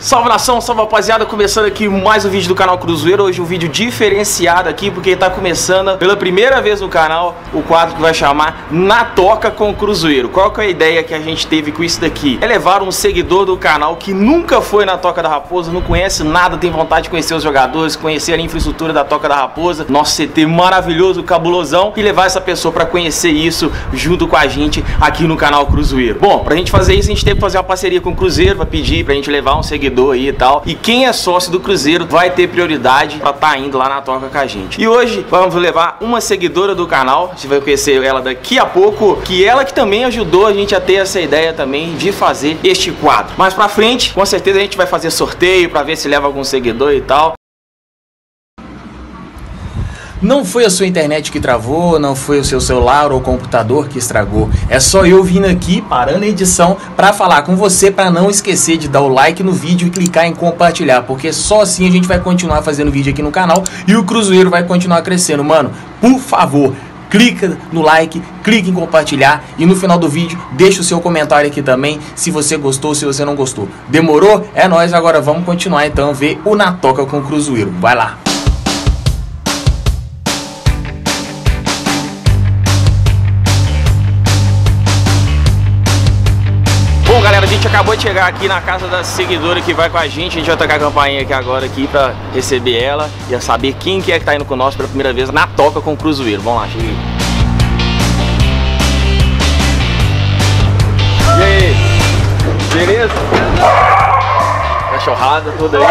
Salve nação, salve rapaziada, começando aqui mais um vídeo do canal Cruzeiro. Hoje um vídeo diferenciado aqui, porque está começando pela primeira vez no canal O quadro que vai chamar Na Toca com Cruzeiro. Qual que é a ideia que a gente teve com isso daqui? É levar um seguidor do canal que nunca foi na Toca da Raposa Não conhece nada, tem vontade de conhecer os jogadores Conhecer a infraestrutura da Toca da Raposa. Nosso CT maravilhoso, cabulosão E levar essa pessoa para conhecer isso junto com a gente aqui no canal Cruzeiro. Bom, pra gente fazer isso a gente teve que fazer uma parceria com o Cruzeiro Pra pedir pra gente levar um seguidor seguidor aí e tal. E quem é sócio do Cruzeiro vai ter prioridade estar tá indo lá na toca com a gente. E hoje vamos levar uma seguidora do canal, gente vai conhecer ela daqui a pouco, que ela que também ajudou a gente a ter essa ideia também de fazer este quadro. Mais pra frente, com certeza a gente vai fazer sorteio pra ver se leva algum seguidor e tal. Não foi a sua internet que travou, não foi o seu celular ou computador que estragou. É só eu vindo aqui, parando a edição, para falar com você, para não esquecer de dar o like no vídeo e clicar em compartilhar, porque só assim a gente vai continuar fazendo vídeo aqui no canal e o Cruzeiro vai continuar crescendo. Mano, por favor, clica no like, clique em compartilhar e no final do vídeo deixa o seu comentário aqui também se você gostou, se você não gostou. Demorou? É nós agora vamos continuar então ver o Na Toca com o Cruzeiro. Vai lá. Gente acabou de chegar aqui na casa da seguidora que vai com a gente. A gente vai tocar a campainha aqui agora aqui pra receber ela e saber quem que é que tá indo com nós pela primeira vez na toca com o Cruzeiro. Vamos lá, cheguei. E aí? Beleza? Cachorrada, tudo aí.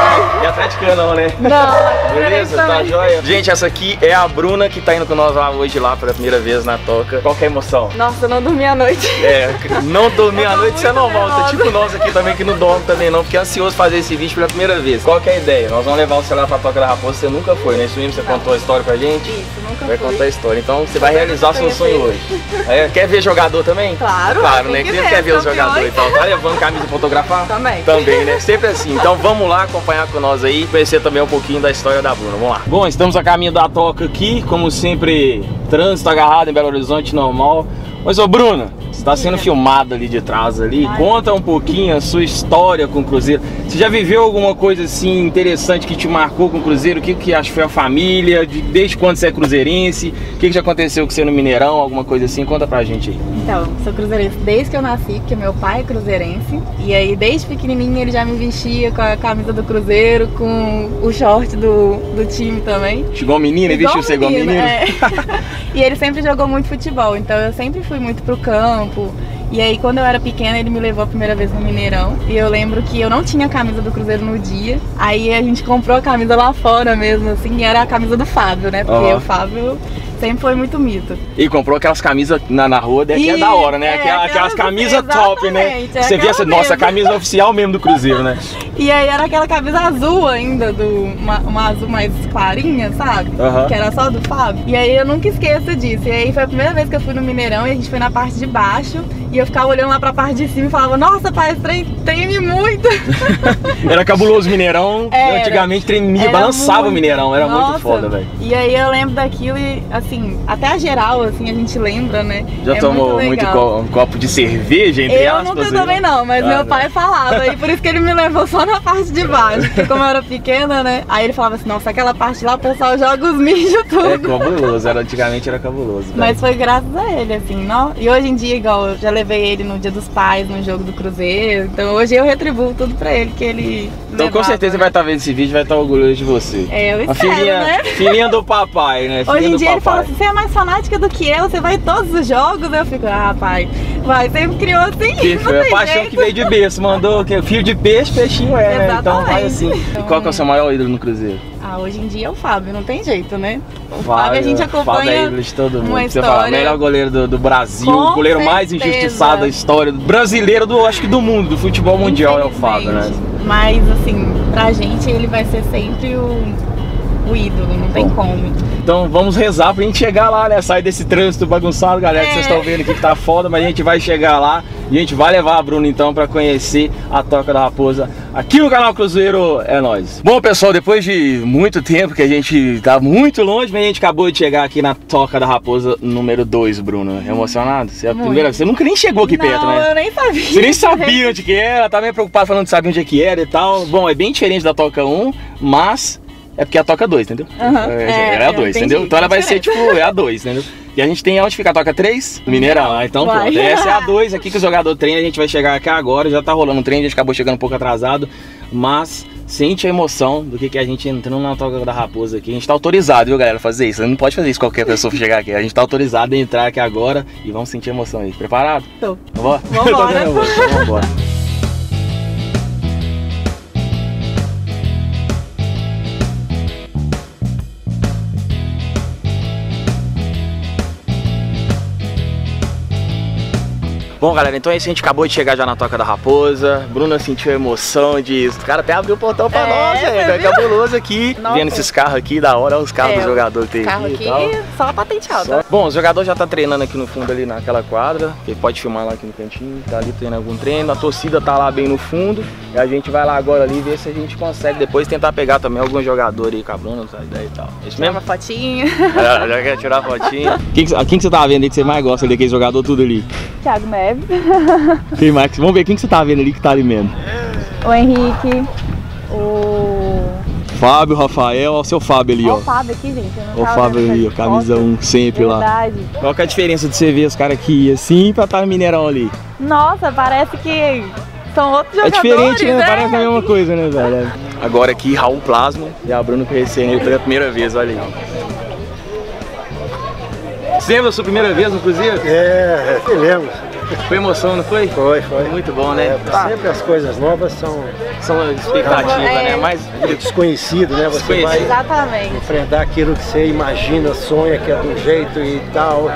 E atleticana não, né? Não, Beleza? Tá joia? Gente, essa aqui é a Bruna que tá indo com nós lá hoje lá pela primeira vez na toca. Qual que é a emoção? Nossa, eu não dormi a noite. É, não dormir a noite isso é normal. Tá tipo nós aqui também que não dorme também não, porque é ansioso fazer esse vídeo pela primeira vez. Qual que é a ideia? Nós vamos levar o celular pra Toca da Raposa, você nunca foi, né? Isso mesmo, você não. contou a história pra gente? Isso, nunca Vai fui. contar a história. Então você vai realizar seu sonho hoje. É, quer ver jogador também? Claro. Claro, né? Quem quer ver os jogadores então? Tá levando camisa fotografar? Também. Também, né? Sempre assim. Então vamos lá acompanhar com nós aí, conhecer também um pouquinho da história da Bruna. Vamos lá. Bom, estamos a caminho da toca aqui, como sempre, trânsito agarrado em Belo Horizonte normal. Mas ô Bruna, está sendo filmado ali de trás ali. Conta um pouquinho a sua história com o Cruzeiro. Você já viveu alguma coisa assim interessante que te marcou com o Cruzeiro? O que, que acho que foi a família? De, desde quando você é cruzeirense? O que, que já aconteceu com você no Mineirão? Alguma coisa assim? Conta pra gente aí. Então, sou cruzeirense desde que eu nasci, porque meu pai é cruzeirense. E aí, desde pequenininho, ele já me vestia com a camisa do Cruzeiro, com o short do, do time também. Chegou menino e vestiu você igual menino? É. e ele sempre jogou muito futebol, então eu sempre fui muito pro campo. E aí, quando eu era pequena, ele me levou a primeira vez no Mineirão. E eu lembro que eu não tinha camisa do Cruzeiro no dia. Aí a gente comprou a camisa lá fora mesmo, assim, e era a camisa do Fábio, né? Porque uhum. o Fábio sempre foi muito mito. E comprou aquelas camisas na, na rua, que é da hora, né? É, aquelas, aquelas camisas top, né? É Você via assim, nossa, a camisa oficial mesmo do Cruzeiro, né? E aí era aquela camisa azul ainda, do, uma, uma azul mais clarinha, sabe? Uhum. Que era só do Fábio. E aí eu nunca esqueço disso. E aí foi a primeira vez que eu fui no Mineirão e a gente foi na parte de baixo. E eu ficava olhando lá pra parte de cima e falava, nossa, pai, esse trem treme muito. era cabuloso Mineirão. Era, antigamente tremia, balançava muito, o Mineirão. Era nossa, muito foda, velho. E aí eu lembro daquilo e, assim, até a geral, assim, a gente lembra, né? Já é tomou muito, muito co um copo de cerveja, entre eu aspas? Eu nunca tomei não, mas ah, meu pai falava. E por isso que ele me levou só na parte de baixo. Porque como eu era pequena, né? Aí ele falava assim, nossa, aquela parte lá o pessoal joga os mijos tudo. É cabuloso, era, antigamente era cabuloso. Mas foi graças a ele, assim, não? E hoje em dia, igual, eu já levei ele no dia dos pais, no jogo do Cruzeiro. Então hoje eu retribuo tudo pra ele que ele. Então com certeza né? vai estar tá vendo esse vídeo vai estar tá orgulhoso de você. É, eu espero, a filhinha, né? Filhinha do papai, né? Filhinha hoje em dia papai. ele fala assim, você é mais fanática do que eu, você vai em todos os jogos. Eu fico, ah, pai, vai, sempre criou assim. Que foi a paixão que veio de berço, mandou que filho de peixe, peixinho é, né? Então vai assim. E qual que é o seu maior ídolo no Cruzeiro? Ah, hoje em dia é o Fábio, não tem jeito, né? O Fábio, Fábio a gente acompanha Fábio é todo mundo. Uma Você história... fala, melhor goleiro do, do Brasil, o goleiro certeza. mais injustiçado da história, brasileiro, do, acho que do mundo, do futebol mundial é o Fábio, né? Mas assim, pra gente ele vai ser sempre o, o ídolo, não tem Bom. como. Então vamos rezar pra gente chegar lá, né? Sair desse trânsito bagunçado, galera, É. que vocês estão vendo aqui que tá foda, mas a gente vai chegar lá E a gente vai levar a Bruna então para conhecer a Toca da Raposa aqui no canal Cruzeiro. É nóis. Bom, pessoal, depois de muito tempo que a gente tá muito longe, mas a gente acabou de chegar aqui na Toca da Raposa número 2, Bruna. Emocionado? Você é a Muito. primeira Você nunca nem chegou aqui não, perto, né? eu nem sabia. Você nem sabia onde que era, tava meio preocupado falando que sabia onde é que era e tal. Bom, é bem diferente da Toca 1, mas é porque a Toca 2, entendeu? Aham, É, é, ela é a é, 2, entendi, entendeu? Então ela vai ser tipo, é a 2, entendeu? E a gente tem onde fica a Toca 3? Mineirão. Ah, então Vai. pronto. Essa é a 2 aqui que o jogador treina. A gente vai chegar aqui agora. Já tá rolando o treino, a gente acabou chegando um pouco atrasado. Mas sente a emoção do que, que a gente entrando na Toca da Raposa aqui. A gente tá autorizado, viu, galera, fazer isso. Não pode fazer isso qualquer pessoa chegar aqui. A gente tá autorizado a entrar aqui agora e vamos sentir a emoção aí. Preparado? Tô. Vambora. Vambora. Bom, galera, então é isso. A gente acabou de chegar já na Toca da Raposa. Bruna sentiu a emoção disso. O cara até abriu o portão pra É, nós, velho. É cabuloso aqui. Nossa. Vendo esses carros aqui, da hora. Olha os carros É, do jogador que tem Carro aqui, aqui, só patente alta. Só- Bom, o jogador já tá treinando aqui no fundo ali naquela quadra. Que pode filmar lá aqui no cantinho. Tá ali treinando algum treino. A torcida tá lá bem no fundo. E a gente vai lá agora ali ver se a gente consegue depois tentar pegar também algum jogador aí com a Bruna, essa ideia e tal. É isso Tirar mesmo? uma fotinha. Já, já quer tirar a fotinha. Quem, que- quem que você tá vendo aí que você mais gosta ali, aquele jogador tudo ali? Thiago Neves. Quem mais? Vamos ver quem que você tá vendo ali que tá ali mesmo. O Henrique. O. Fábio, Rafael, olha o seu Fábio ali, Olha ó. o Fábio aqui, gente. Ó o Fábio ali, ó, camisa fotos. 1 sempre lá. Verdade. Qual que é a diferença de você ver os caras aqui assim pra estar no Mineirão ali? Nossa, parece que são outros É jogadores. diferente, né? Parece a mesma coisa, né, velho? Agora aqui, Raul Plasma e a Bruna conhecendo ele pela primeira vez, olha aí. Você lembra da sua primeira vez no Cruzeiro? É, lembro. Foi emoção, não foi? Foi, foi. Muito bom, né? É, Tá, Sempre as coisas novas são são expectativas, É. né? Mas desconhecido, né? Você Desconhecido. vai Exatamente. enfrentar aquilo que você imagina, sonha que é do jeito e tal.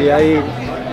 E aí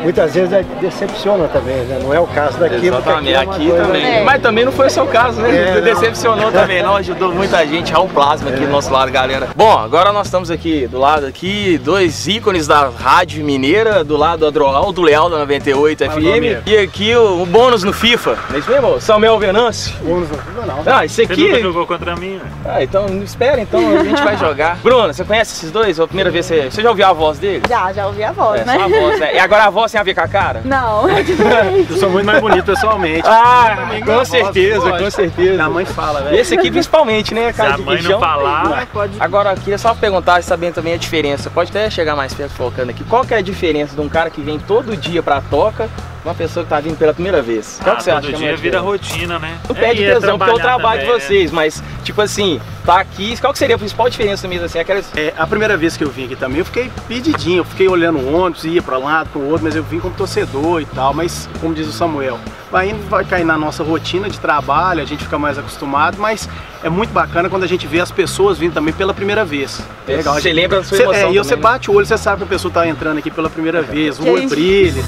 muitas vezes é- decepciona também, né? Não é o caso daquilo. Exatamente, que é aqui também. É. Mas também não foi o seu caso, né? É, não. Decepcionou também, não. Ajudou muita gente. Raul Plasma aqui do nosso lado, galera. Bom, agora nós estamos aqui do lado aqui, dois ícones da Rádio Mineira, do lado do Adroal, do Leal da 98 FM. E aqui o, o bônus no FIFA. Não é isso mesmo? Samuel Venâncio. Bônus não fica, não. Ah, esse Você nunca aqui. jogou contra mim, né? Ah, então espera, então a gente vai jogar. Bruna, você conhece esses dois? Ou a primeira vez você, você já ouviu a voz deles? Já, já ouvi a voz, É, né? só a voz, né? E agora a voz tem a ver com a cara? Não, é diferente. Eu sou muito mais bonito pessoalmente. Ah, com a voz, certeza, lógico. com certeza. A mãe fala, velho. Esse aqui principalmente, né? Se Cara a de mãe bichão. não falar, pode. Agora, eu queria só perguntar, sabendo também a diferença. Pode até chegar mais perto focando aqui. Qual que é a diferença de um cara que vem todo dia pra toca uma pessoa que tá vindo pela primeira vez? Qual Ah, que você acha todo é dia mais vira rotina, né? Não pede É, é tesão, porque é o trabalhar trabalho de também, né? vocês, mas, tipo assim, tá aqui, qual que seria a principal diferença mesmo, assim, aquelas... É, a primeira vez que eu vim aqui também, eu fiquei pedidinho, eu fiquei olhando o ônibus, ia pra um lado, pro outro, mas eu vim como torcedor e tal, mas como diz o Samuel, vai indo, vai cair na nossa rotina de trabalho, a gente fica mais acostumado, mas é muito bacana quando a gente vê as pessoas vindo também pela primeira vez. É legal. Você gente- lembra da sua Cê- emoção É, e você né? bate o olho, você sabe que a pessoa tá entrando aqui pela primeira vez, o olho brilha.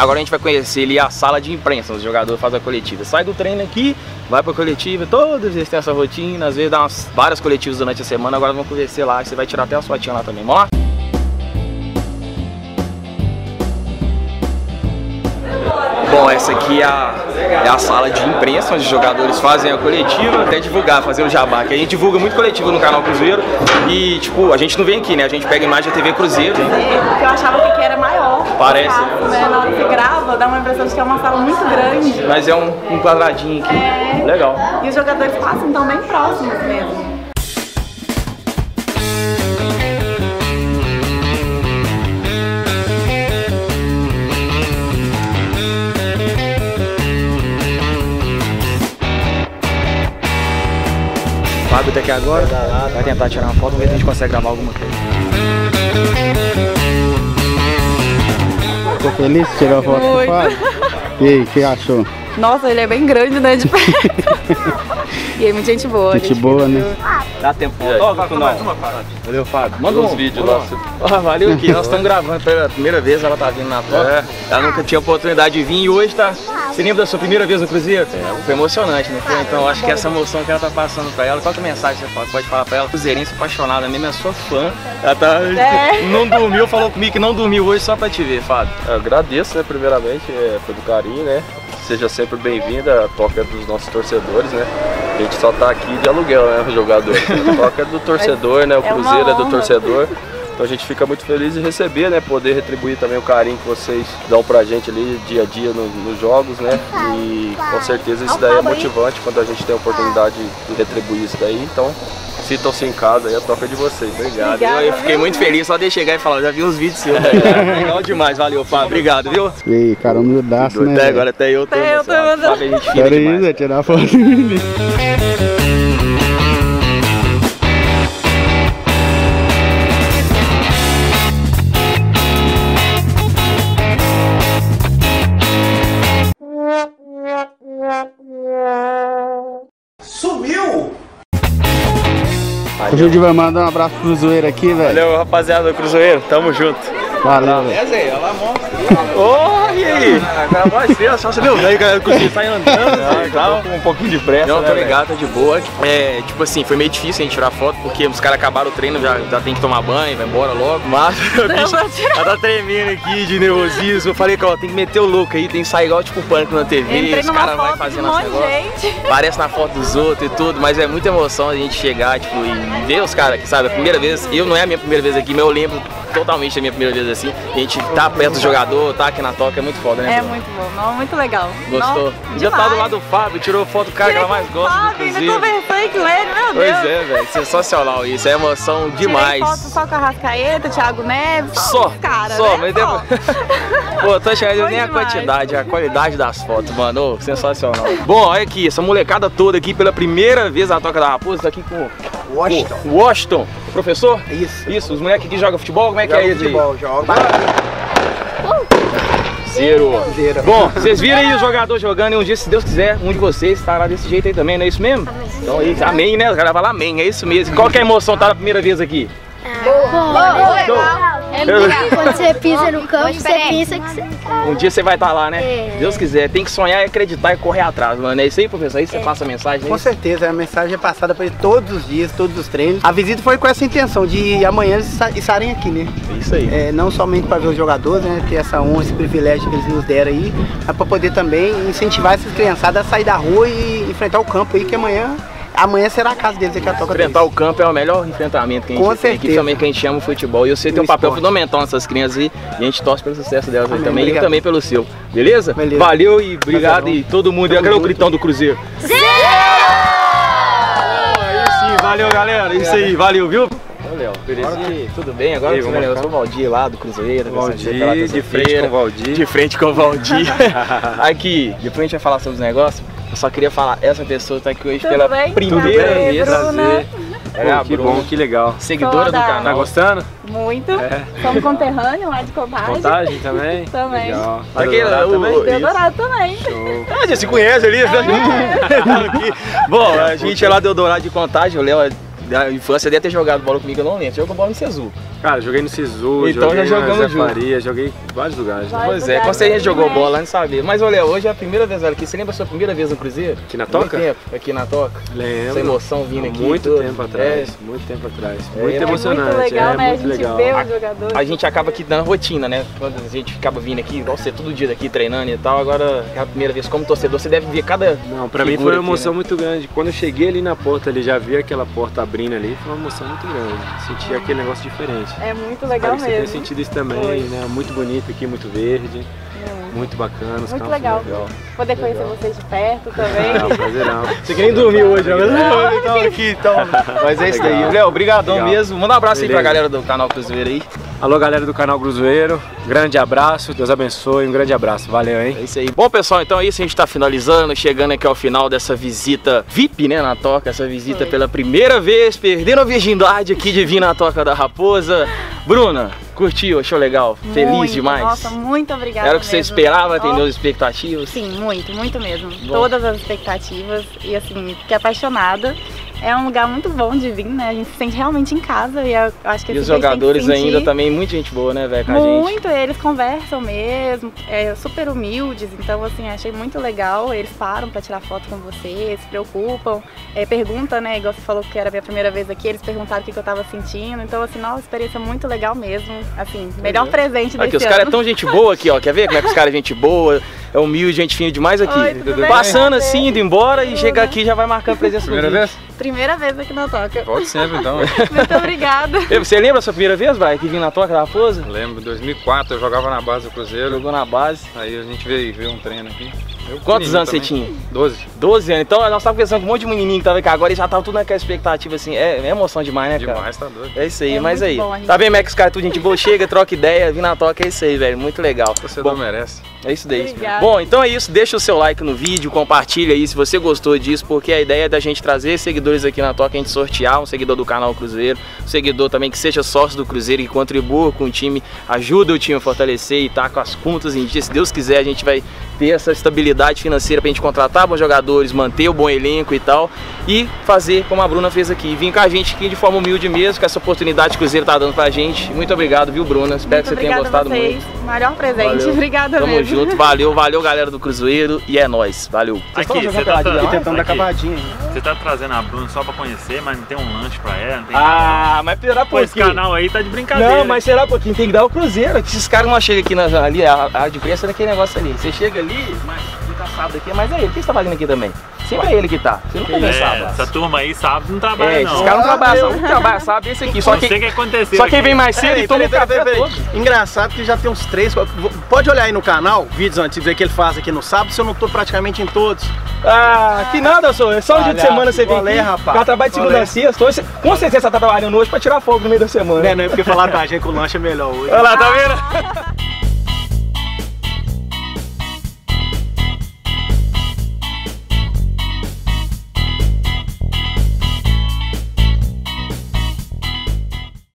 Agora a gente vai conhecer ali a sala de imprensa, os jogadores fazem a coletiva. Sai do treino aqui, vai pra coletiva, todos eles têm essa rotina, às vezes dá umas, várias coletivas durante a semana, agora vamos conhecer lá, você vai tirar até a fotinha lá também, vamos lá? Essa aqui é a, é a sala de imprensa, onde os jogadores fazem a coletiva, até divulgar, fazer o jabá, que a gente divulga muito coletivo no canal Cruzeiro e, tipo, a gente não vem aqui, né? A gente pega a imagem da TV Cruzeiro, Porque eu achava que aqui era maior. Parece, Espaço, né? Na hora que grava, dá uma impressão de que é uma sala muito grande. mas é um, um quadradinho aqui. É. Legal. E os jogadores passam então bem próximos mesmo. Tá aqui agora, vai tentar tirar uma foto, vamos ver se a gente consegue gravar alguma coisa. Ficou feliz de tirar a foto com o Muito. Fábio? E aí, o que achou? Nossa, ele é bem grande, né? De perto. e aí, muita gente boa. Gente boa, né? Dá tempo. E aí? Toca, não. Valeu, Fábio. Manda uns um vídeos lá. Ó, valeu aqui, nós estamos gravando pela primeira vez, ela tá vindo na toca. Ela nunca tinha oportunidade de vir e hoje tá. Você lembra da sua primeira vez no Cruzeiro? Foi emocionante, né? Então acho que essa emoção que ela tá passando pra ela, qual que é a mensagem que você pode, pode falar pra ela? Cruzeirense apaixonada mesmo, é sua fã. Ela tá. É. Não dormiu, falou comigo que não dormiu hoje só pra te ver, Fábio. Eu agradeço, né, primeiramente, é, pelo carinho, né? Seja sempre bem-vinda, a toca é dos nossos torcedores, né? A gente só tá aqui de aluguel, né, o jogador. A toca é do torcedor, né? O É Cruzeiro é do honra. torcedor. Então a gente fica muito feliz de receber, né? Poder retribuir também o carinho que vocês dão pra gente ali dia a dia no- nos jogos, né? E com certeza isso daí é motivante quando a gente tem a oportunidade de retribuir isso daí. Então, sintam-se em casa aí, a toca é de vocês. Obrigado. Obrigada, Eu, eu fiquei viu? muito feliz só de chegar e falar, já vi uns vídeos seus. Legal demais, valeu, Fábio. Obrigado, viu? Ei, cara, humildaço, né? Até agora até eu tô Até eu tô. Fábio é gente aí, demais. Zé, tirar a foto. O Júlio vai mandar um abraço pro zoeiro aqui, velho. Valeu, rapaziada do Cruzeiro, tamo junto. Valeu, velho. É, Zé, olha lá, mostra. Ô, e aí? De ser, só você viu? Daí, cara, o Cruzeiro sai andando e tal. com um pouquinho de pressa, Não, né, tô ligado, tá de boa. É, tipo assim, foi meio difícil a gente tirar foto, porque os caras acabaram o treino, já, já tem que tomar banho, vai embora logo. Mas o bicho ela tá tremendo aqui de nervosismo. Eu falei que ó, tem que meter o louco aí, tem que sair igual tipo pânico na TV, Entrei os caras vão um fazendo as gente. Parece na foto dos outros e tudo, mas é muita emoção a gente chegar, tipo, e ver os caras que sabe, a primeira vez, eu não é a minha primeira vez aqui, mas eu lembro totalmente da minha primeira vez assim. A gente tá perto do jogador, tá aqui na toca, é muito foda, né? É muito bom, não, muito legal. Gostou? Não, Já tá do lado do Fábio, tirou foto do cara que ela mais gosta Fábio, ainda conversei com ele, meu Pois Deus. é, velho, sensacional isso, é emoção Tirei demais. foto só com a Rascaeta, Thiago Neves, Só, cara, só, né? mas depois... Pô, tô chegando nem a demais. quantidade, a qualidade das fotos, mano, sensacional. Bom, olha aqui, essa molecada toda aqui pela primeira vez na Toca da Raposa, tá aqui com Washington. o Washington, o professor? Isso. Isso, os moleques aqui jogam futebol, como é que Joga é isso? aí? futebol, joga. Zero. Zero. Bom, vocês viram aí os jogadores jogando e um dia, se Deus quiser, um de vocês estará desse jeito aí também, não é isso mesmo? Então aí, amém, né? O cara vai lá, amém, é isso mesmo. Qual que é a emoção tá na primeira vez aqui? É quando você pisa no campo, você pensa que você Um dia você vai estar lá, né? É. Deus quiser, tem que sonhar e acreditar e correr atrás, mano. É isso aí, professor? Aí você passa a mensagem, Com né? certeza, a mensagem é passada para eles todos os dias, todos os treinos. A visita foi com essa intenção de amanhã eles esta- estarem aqui, né? É isso aí. É, não somente para ver os jogadores, né? Ter essa honra, esse privilégio que eles nos deram aí, mas para poder também incentivar essas criançadas a sair da rua e enfrentar o campo aí, que amanhã, amanhã será a casa deles aqui a toca Enfrentar deles. o campo é o melhor enfrentamento que a gente Com tem aqui também, que a gente chama o futebol. E você tem um O papel esporte. fundamental nessas crianças aí e a gente torce pelo sucesso delas aí Amém, também obrigado. e também pelo seu. Beleza? Beleza. Valeu e obrigado Prazerão. e todo mundo. E Tamo cadê o junto. gritão do Cruzeiro? Zero! Aí sim, valeu galera. Isso aí, valeu, viu? Léo, beleza? Tudo bem? Agora Ei, vamos negócio com o Valdir lá do Cruzeiro. Valdir, de frente com o Valdir. De frente com o Valdir. Aqui, depois a gente vai falar sobre os negócios. Eu só queria falar, essa pessoa tá aqui hoje Tudo pela bem? primeira Tudo bem, vez. Bruna? É a Pô, que Bruna, bom, que legal. seguidora do Toda. canal. Tá gostando? Muito. É. Somos conterrâneos lá de contagem. Contagem também? Também. Legal. Tá aqui, o- Deodorado também. Ah, já se conhece ali, né? Aqui. Bom, a gente é lá do Eldorado de Contagem, o Léo, da infância, deve ter jogado bola comigo, eu não lembro. Você jogou bola no Cezu. Cara, joguei no Sisu, Então joguei já jogamos na Zé junto. Faria, joguei em vários lugares. né? Pois é, quando você gente aí, jogou né? bola, não sabia. Mas, Léo, hoje é a primeira vez aqui. Você lembra a sua primeira vez no Cruzeiro? Aqui na Muito Toca? tempo, aqui na Toca. Lembro. Essa emoção vindo aqui. Muito tudo. tempo atrás, muito tempo atrás. É, muito é É emocionante, muito legal, é né? muito a gente legal. vê os jogadores. A gente acaba aqui dando rotina, né? Quando a gente ficava vindo aqui, igual você todo dia daqui treinando e tal, agora é a primeira vez como torcedor, você deve ver cada. Não, pra mim foi uma aqui, emoção né? muito grande. Quando eu cheguei ali na porta, ali já vi aquela porta abrindo ali, foi uma emoção muito grande. Senti aquele negócio diferente. É muito legal Espero que você tenha mesmo. sentido isso também, Foi. né? Muito bonito aqui, muito verde, muito bacana. Os Muito campos legal. legal. Poder conhecer vocês de perto também. É, um prazerão. Você que nem dormiu hoje, né? Então aqui, então. Mas é isso aí. Legal. Léo, obrigadão Legal. mesmo. Manda um abraço aí pra Beleza. galera do canal Cruzeiro aí. Alô, galera do canal Cruzeiro, grande abraço, Deus abençoe, um grande abraço, valeu, hein? É isso aí. Bom, pessoal, então é isso. A gente tá finalizando, chegando aqui ao final dessa visita VIP, né, na Toca. Essa visita pela primeira vez, perdendo a virgindade aqui de vir na Toca da Raposa. Bruna, Curtiu? Achou legal? Feliz Muito, demais? Nossa, muito obrigada. Era o que você mesmo. esperava, atendeu as expectativas? Sim, muito, muito mesmo. Bom. Todas as expectativas. E assim, fiquei apaixonada. É um lugar muito bom de vir, né? A gente se sente realmente em casa e eu acho que E os que jogadores sentir ainda também, muita gente boa, né, velho, com a gente. Muito, eles conversam mesmo, é, super humildes, então assim, achei muito legal. Eles param pra tirar foto com você, se preocupam, é, perguntam, né? Igual você falou que era a minha primeira vez aqui, eles perguntaram o que, que eu tava sentindo. Então, assim, nossa, experiência muito legal mesmo. Assim, melhor presente desse Aqui, os caras é tão gente boa aqui, ó. Quer ver como é que os caras é gente boa? É humilde, gente fina demais aqui. Oi, tudo bem? Passando Prazer. assim, indo embora e Tudo. chega aqui e já vai marcando presença no Primeira vídeo. vez? Primeira vez aqui na Toca. Pode sempre então. Muito obrigada. Você lembra a sua primeira vez, Brian, que vinha na toca da raposa? Lembro, em 2004 eu jogava na base do Cruzeiro. Jogou na base. Aí a gente veio ver um treino aqui. Eu Quantos anos você também. tinha? 12. 12 anos. Então nós tava conversando com um monte de menininho que tava aqui agora e já tava tudo naquela expectativa assim. É, é emoção demais, né, cara? Demais, tá doido. É isso aí, É mas aí. bom, a gente- Tá vendo, Max? Os caras tudo gente boa, chega, troca ideia, vim na toca, é isso aí, velho. Muito legal. Torcedor Bom, merece. É isso daí. Obrigada. Bom, então é isso. Deixa o seu like no vídeo, compartilha aí se você gostou disso, porque a ideia é da gente trazer seguidores aqui na Toca, a gente sortear um seguidor do canal Cruzeiro, um seguidor também que seja sócio do Cruzeiro e que contribua com o time, ajuda o time a fortalecer e tá com as contas em dia. Se Deus quiser, a gente vai ter essa estabilidade financeira pra gente contratar bons jogadores, manter o bom elenco e tal, e fazer como a Bruna fez aqui, vir com a gente aqui de forma humilde mesmo, com essa oportunidade que o Cruzeiro tá dando pra gente. Muito obrigado, viu, Bruna? Espero Muito que você tenha gostado a vocês. muito. Melhor presente. Valeu. Obrigada Tamo mesmo. junto, valeu, valeu galera do Cruzeiro e é nóis, valeu. Vocês Aqui, você tá- lá? tentando dar Aqui. cavadinha aí. Você tá trazendo a Bruna só pra conhecer, mas não tem um lanche pra ela, não tem Ah, mas será Pô, esse canal aí tá de brincadeira. Não, mas será porque tem que dar o Cruzeiro, que esses caras não chegam aqui na, ali, a a de imprensa naquele negócio ali. Você chega ali, mas quem tá sábado aqui, mas é ele, quem você tá fazendo aqui também? Sempre é ele que tá, você nunca vê É, sábado. essa turma aí sábado não trabalha É, não. esses caras não trabalham, só um que trabalha sábado é esse aqui. Só Não sei o quem, que aconteceu só quem vem mais cedo e toma peraí, café peraí. Engraçado que já tem uns três. Pode olhar aí no canal, vídeos antigos aí que ele faz aqui no sábado, se eu não tô praticamente em todos. Ah, que nada, só. É só um dia de semana você vem qual é, aqui. rapaz? Cara, trabalha de segunda é? a sexta. Hoje, com certeza você tá trabalhando hoje pra tirar fogo no meio da semana. Né, não é porque falaram pra gente que o lanche é melhor hoje. Olha lá, tá vendo?